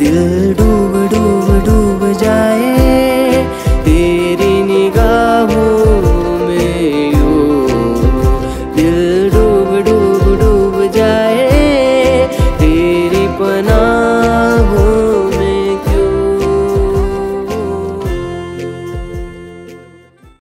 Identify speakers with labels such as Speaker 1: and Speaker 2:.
Speaker 1: दिल डूब